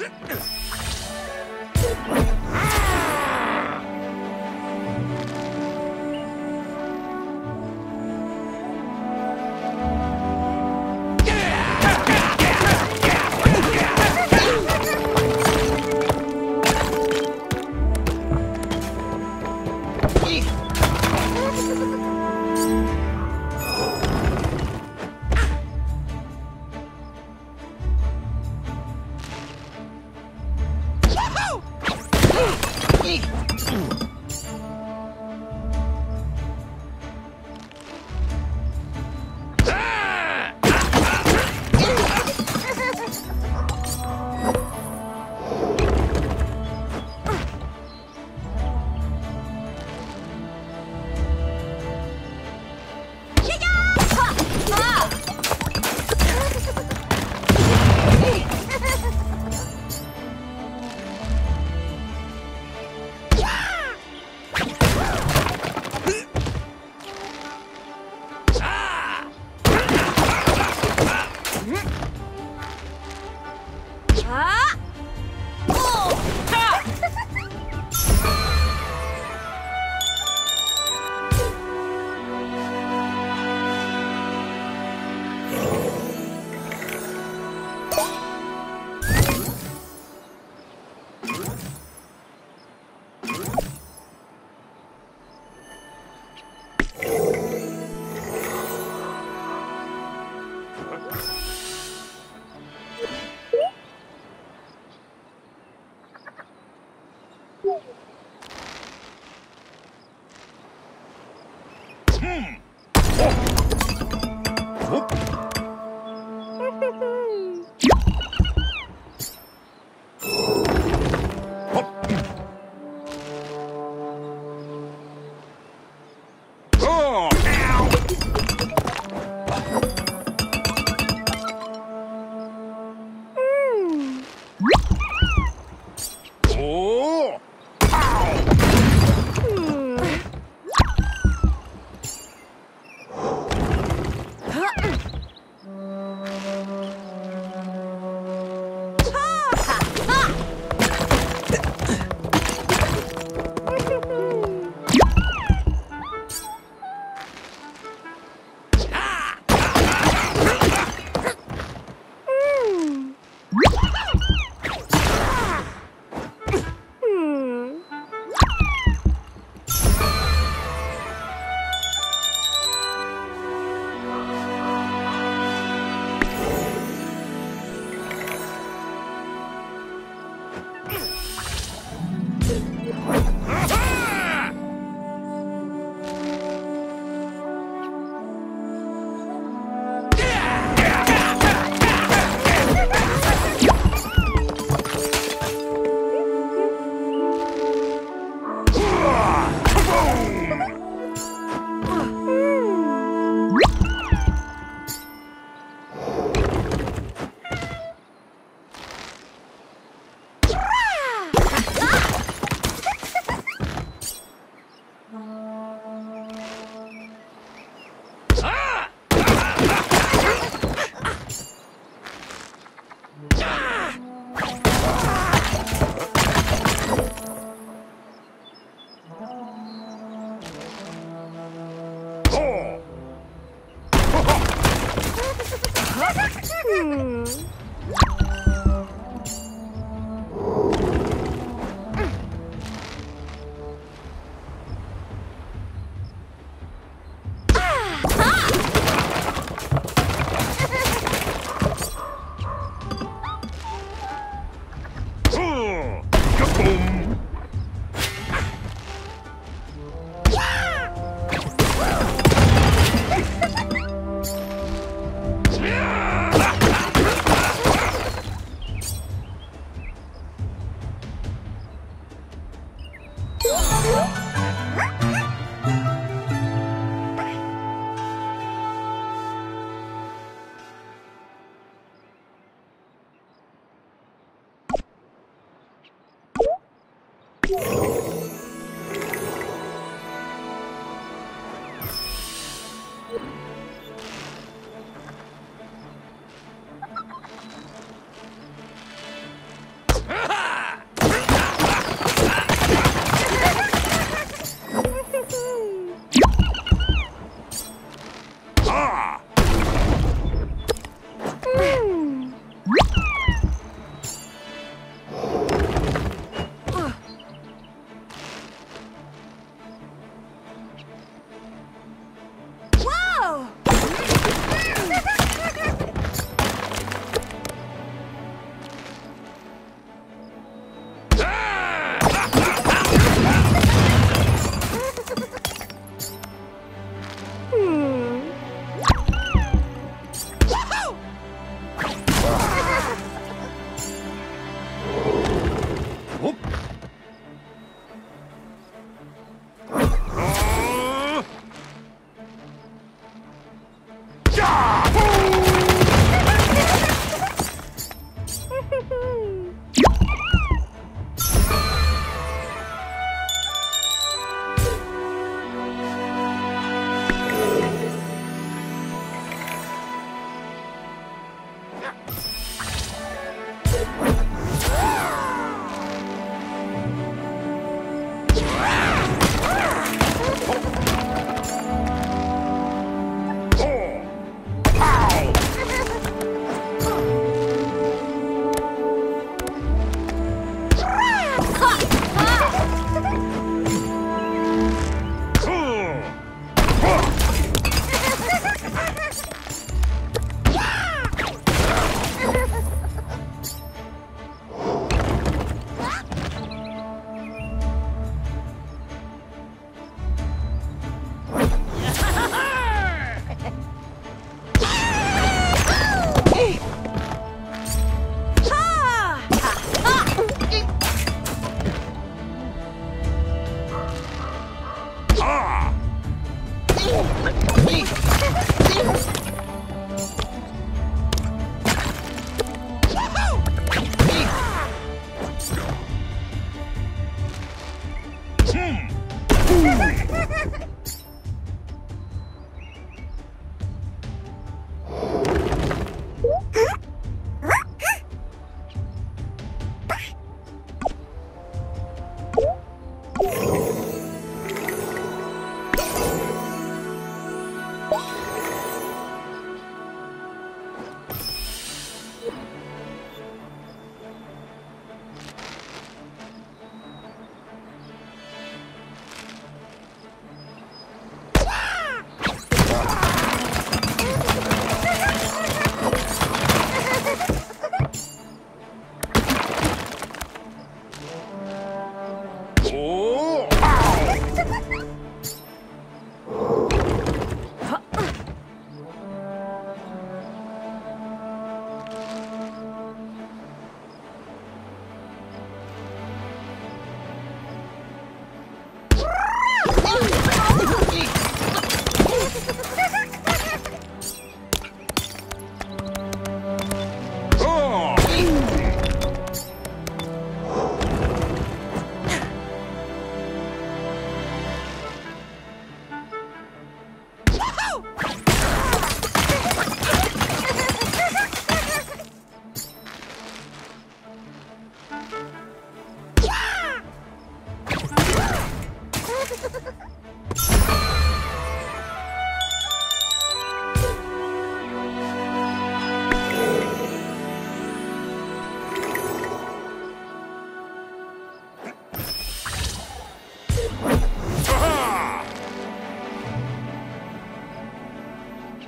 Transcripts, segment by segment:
あっ!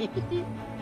О! О! А!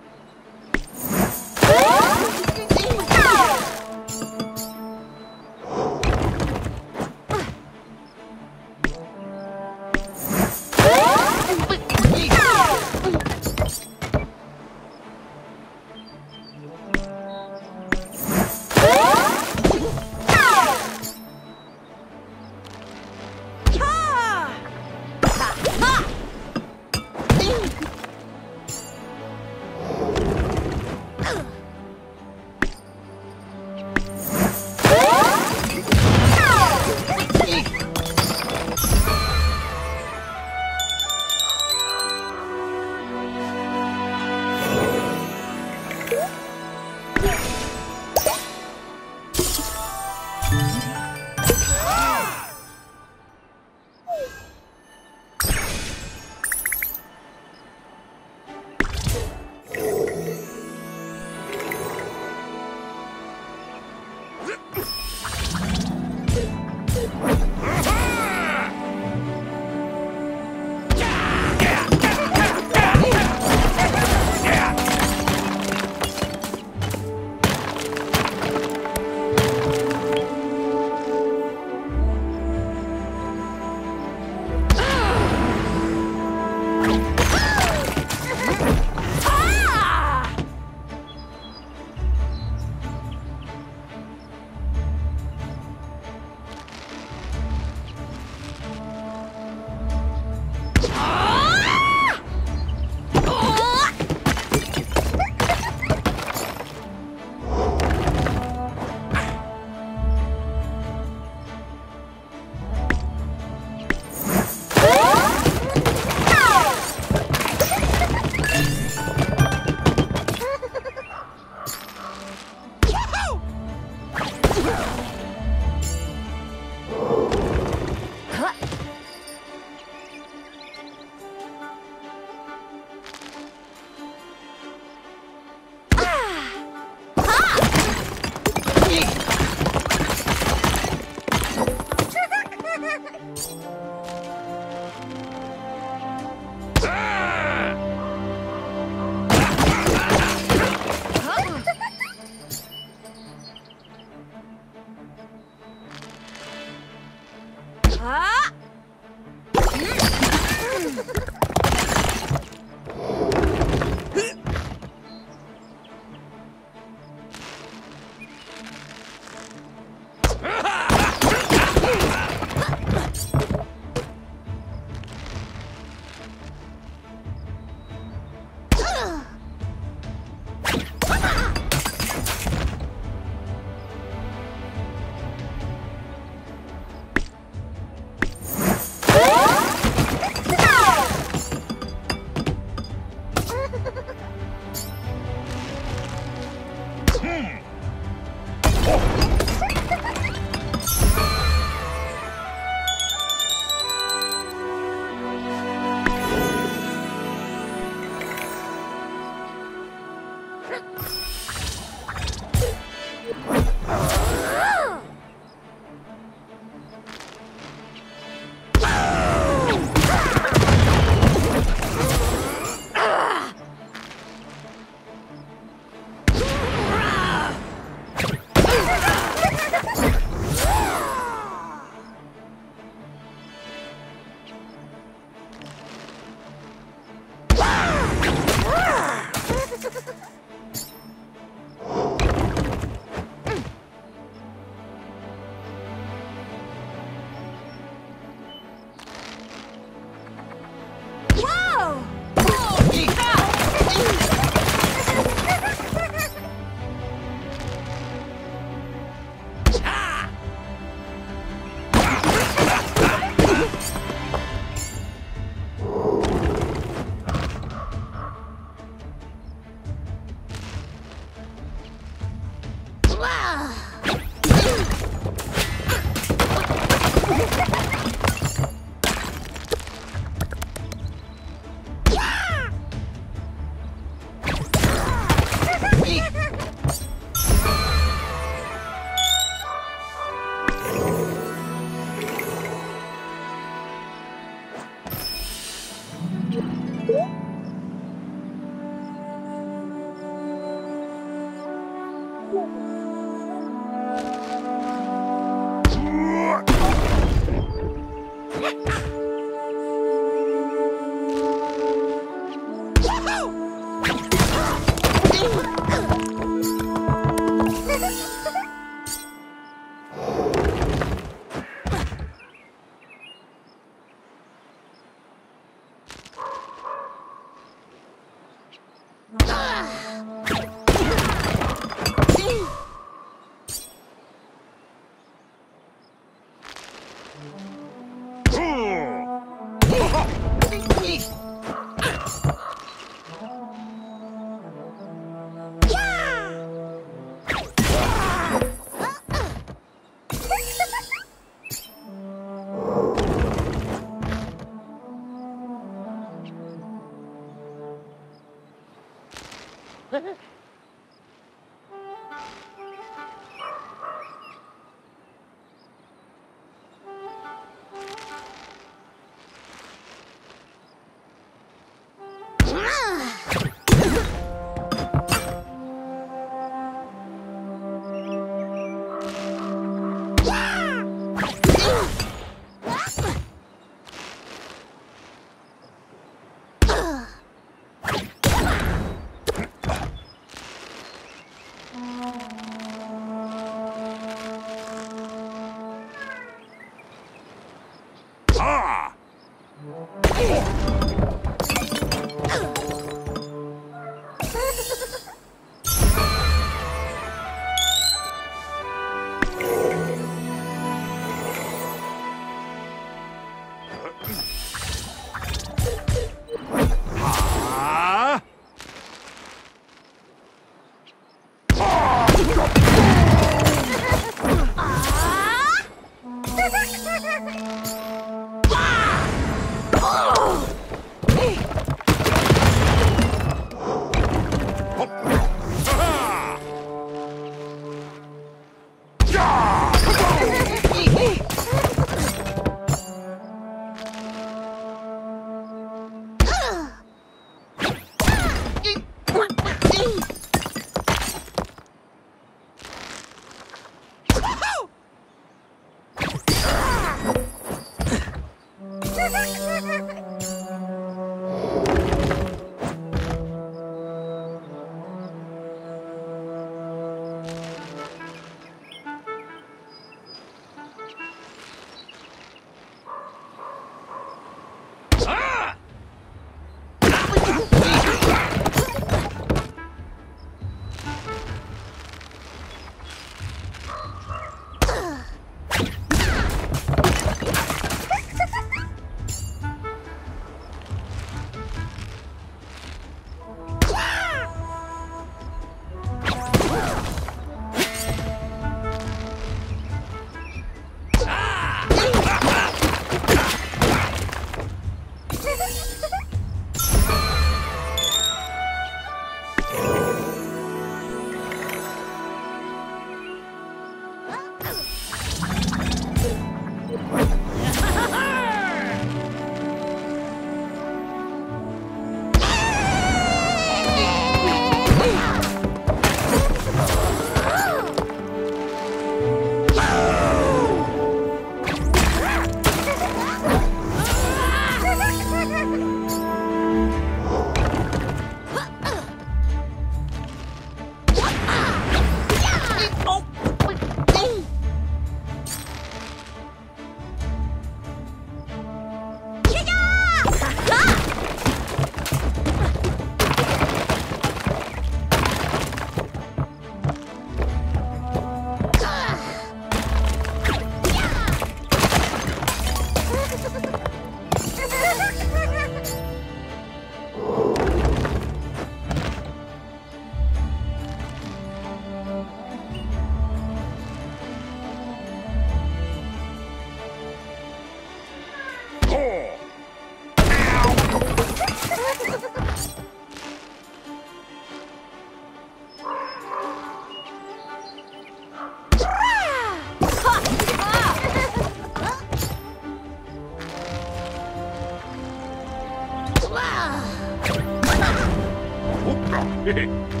아!